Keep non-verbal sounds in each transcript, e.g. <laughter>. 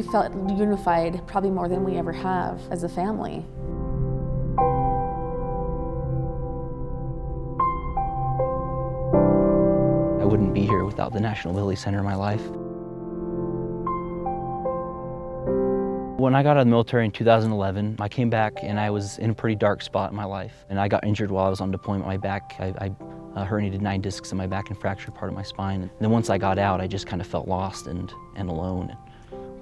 we felt unified probably more than we ever have as a family. I wouldn't be here without the National Ability Center in my life. When I got out of the military in 2011, I came back and I was in a pretty dark spot in my life. And I got injured while I was on deployment. My back, I, I uh, herniated nine discs in my back and fractured part of my spine. And then once I got out, I just kind of felt lost and, and alone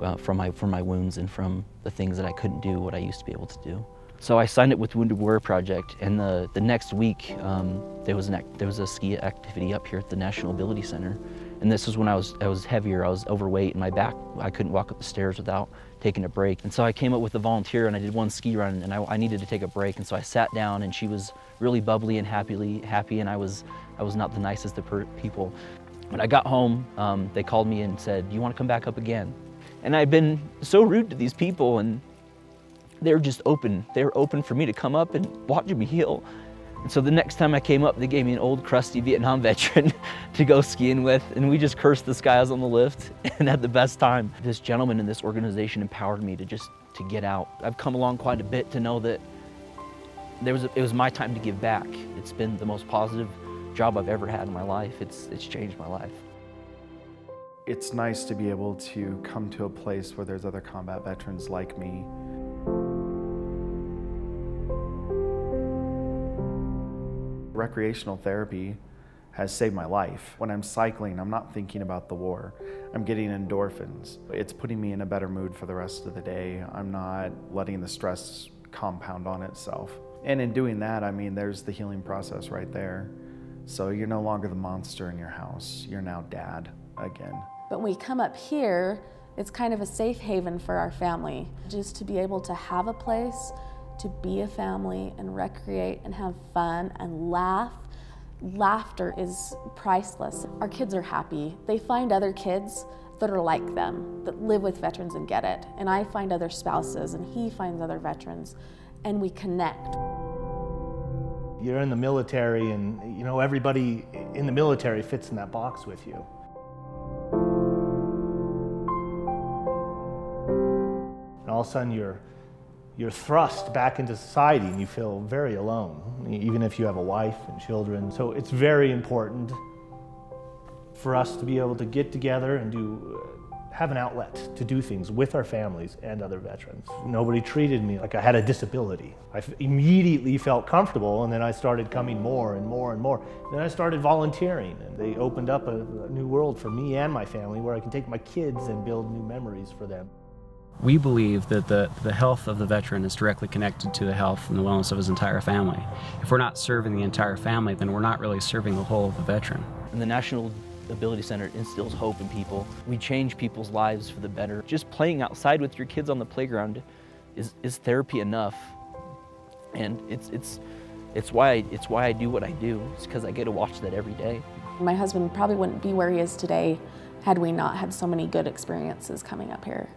uh, from, my, from my wounds and from the things that I couldn't do what I used to be able to do. So I signed up with Wounded Warrior Project, and the, the next week um, there, was an, there was a ski activity up here at the National Ability Center. And this was when I was, I was heavier, I was overweight, and my back, I couldn't walk up the stairs without taking a break. And so I came up with a volunteer and I did one ski run and I, I needed to take a break. And so I sat down and she was really bubbly and happily happy and I was, I was not the nicest of people. When I got home, um, they called me and said, you want to come back up again? And I've been so rude to these people and they were just open. They were open for me to come up and watch me heal. And so the next time I came up, they gave me an old crusty Vietnam <laughs> veteran to go skiing with, and we just cursed the skies on the lift <laughs> and had the best time. This gentleman in this organization empowered me to just to get out. I've come along quite a bit to know that there was a, it was my time to give back. It's been the most positive job I've ever had in my life. It's, it's changed my life. It's nice to be able to come to a place where there's other combat veterans like me recreational therapy has saved my life. When I'm cycling, I'm not thinking about the war. I'm getting endorphins. It's putting me in a better mood for the rest of the day. I'm not letting the stress compound on itself. And in doing that, I mean, there's the healing process right there. So you're no longer the monster in your house. You're now dad again. But when we come up here, it's kind of a safe haven for our family. Just to be able to have a place to be a family and recreate and have fun and laugh. Laughter is priceless. Our kids are happy. They find other kids that are like them, that live with veterans and get it. And I find other spouses and he finds other veterans and we connect. You're in the military and you know everybody in the military fits in that box with you. All of a sudden you're you're thrust back into society and you feel very alone, even if you have a wife and children. So it's very important for us to be able to get together and do have an outlet to do things with our families and other veterans. Nobody treated me like I had a disability. I immediately felt comfortable and then I started coming more and more and more. Then I started volunteering and they opened up a, a new world for me and my family where I can take my kids and build new memories for them. We believe that the, the health of the veteran is directly connected to the health and the wellness of his entire family. If we're not serving the entire family, then we're not really serving the whole of the veteran. And the National Ability Center instills hope in people. We change people's lives for the better. Just playing outside with your kids on the playground is, is therapy enough. And it's, it's, it's, why I, it's why I do what I do. It's because I get to watch that every day. My husband probably wouldn't be where he is today had we not had so many good experiences coming up here.